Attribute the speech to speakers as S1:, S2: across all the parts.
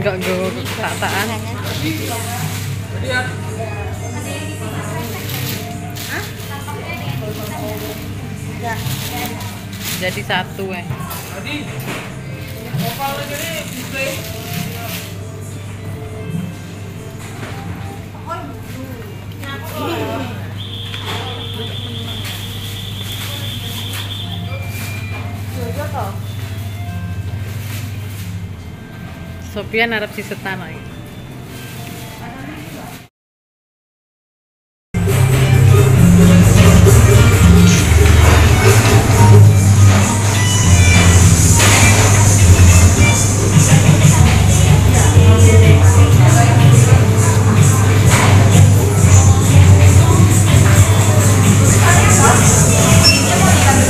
S1: Enggak gue kerataan. Jadi satu eh. Sopian arep si setan lagi.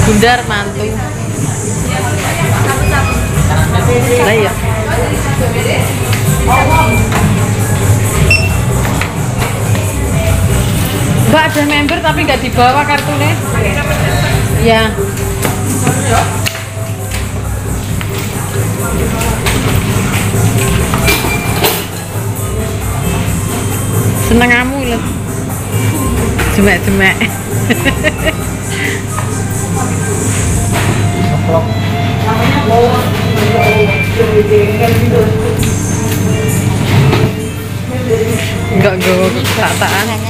S1: Bundar mantu. Mbak ada member tapi nggak dibawa kartunya. Ya. Seneng kamu loh. Jemek-jemek. Enggak gue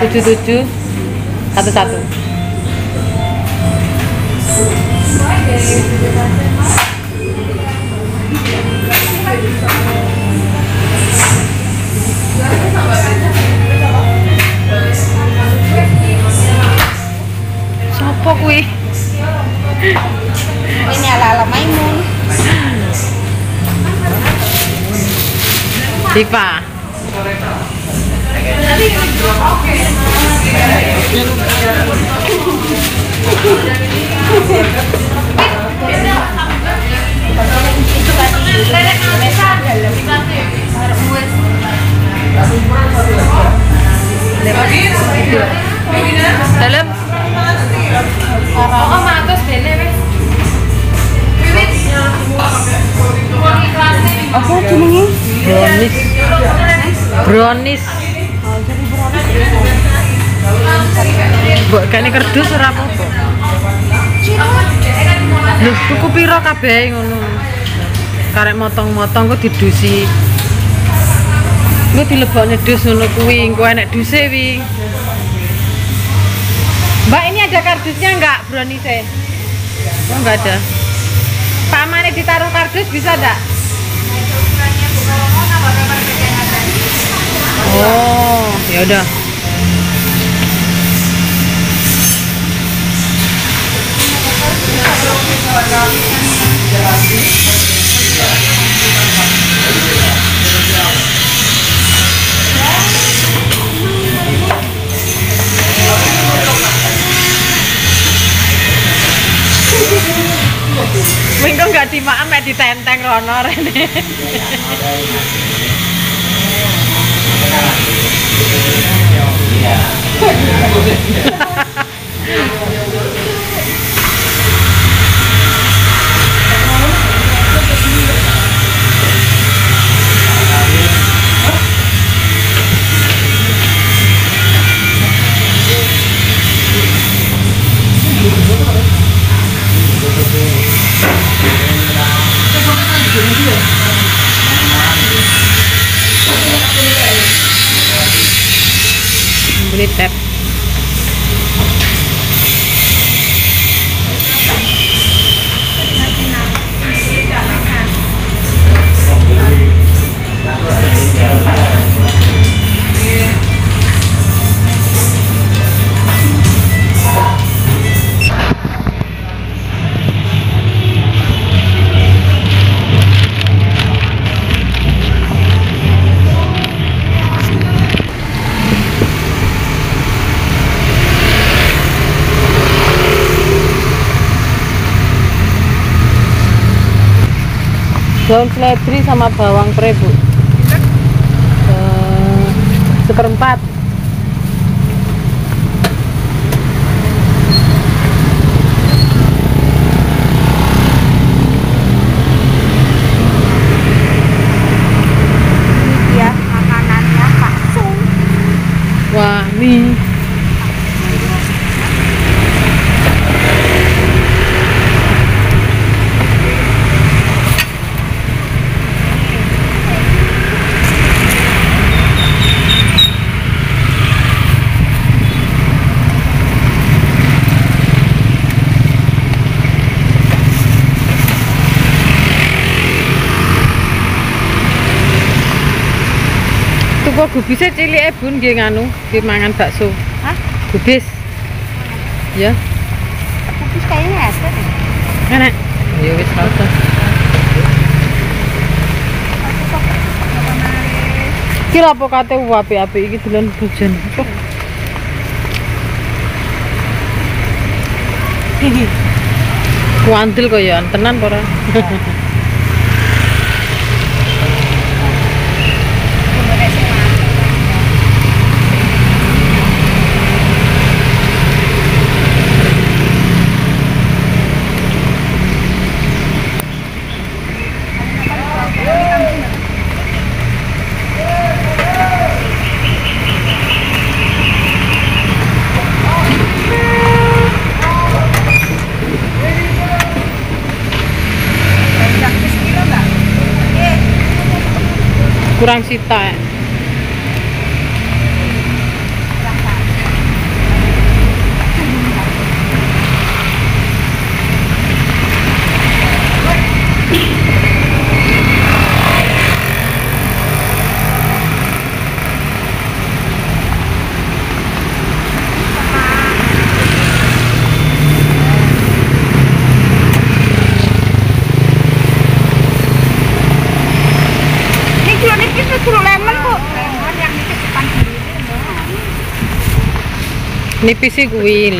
S1: 77 11 Sopo kuwi?
S2: Ini ala-ala Maimun.
S1: Diva. Dalam. Oh, matus dene wis.
S2: Apa jenenge?
S1: Brownies. Brownies. Kene kerdus ora apa-apa. Lho, tuku piro kabeh ngono. Karek motong-motong kok didusi. Lu dilebokne dus ngono kuwi, engko enek duse wi. Mbak ini ada kardusnya enggak brownies Oh enggak ada. Pak Mane ditaruh kardus bisa enggak? Oh, ya udah. Minggu nggak dimakan mek ditenteng rono rene. with that. Daun seledri sama bawang pre bu Eh, seperempat
S2: Ini dia makanannya bakso.
S1: wah nih Tuku gubisnya cilik e bun nggih nganu, nggih mangan bakso.
S2: Hah?
S1: Gubis. Ya,
S2: Kupis kayaknya ada deh.
S1: enak. Ya wis ra usah. Kira apa kate apik-apik iki dolan hujan. Kok Kuantil koyoan tenan apa ora? Kurang sita. ya.
S2: Ini kilo ini kita kilo lemon bu. Lemon yang ini depan kiri.
S1: Nipis sih kuwi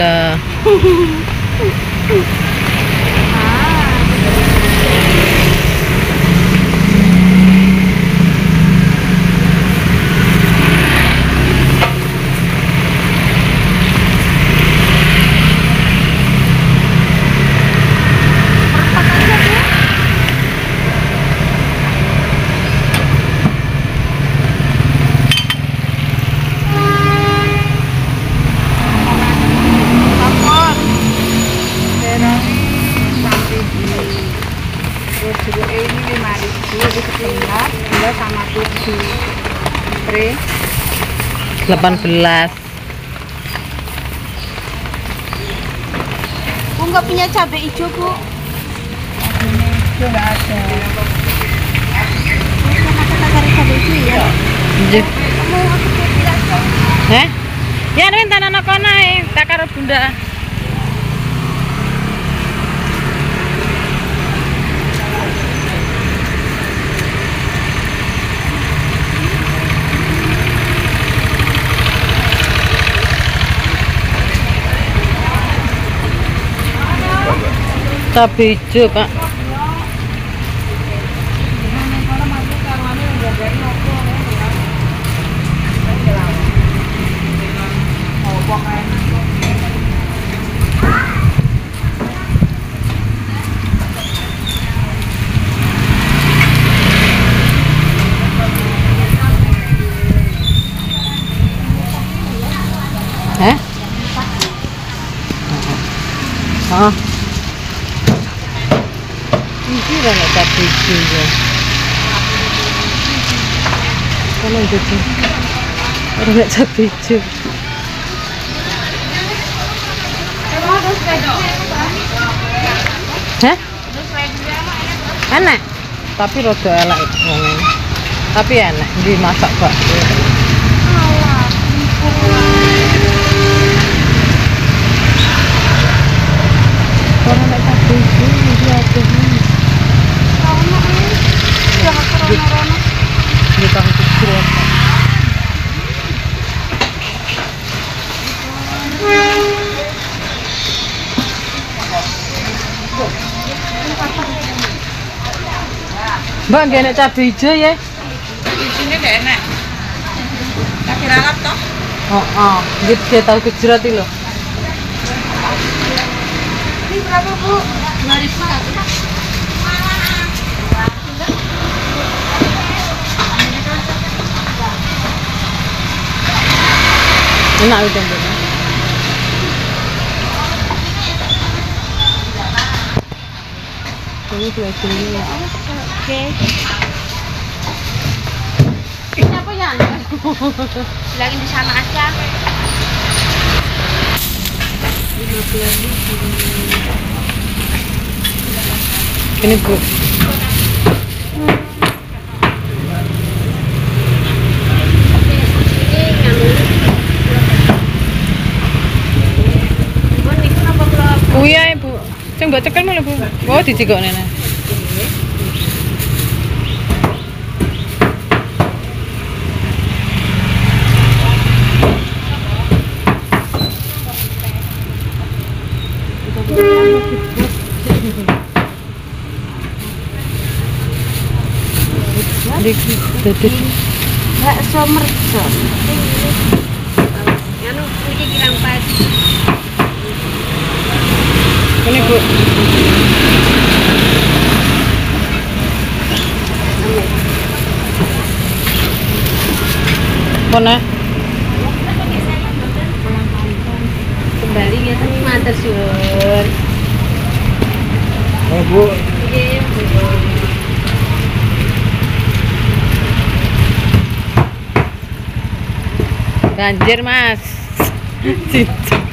S2: sebelah dua sama tujuh pre
S1: 18.
S2: Bu nggak punya cabai hijau bu itu nggak ada hijau ya?
S1: Ya nih tanah kono tak karo bunda. Hijau, Pak. Enak. Tapi rada elek. Tapi enak dimasak bakso. там крепко. Mbak, gak enak cabai hijau ya?
S3: Izinnya gak enak. Cabai lalap toh?
S1: Oh, oh. gitu dia tahu kejerat loh.
S3: Ini berapa bu? 2000
S1: Enak Mbak. Ini dua jeli.
S3: Oke. Ini apa ya? Bilangin di sana aja.
S1: Ini bu. Kuwi ae, Bu. Sing mbok cekel malah, Bu. Oh, dicikok nene. Iki dadet.
S3: Bakso merco. Anu iki kirang pas.
S1: Ini, Bu. Mana?
S3: Kembali ya kan matur suwun.
S4: Oh, Bu.
S1: Banjir, Mas.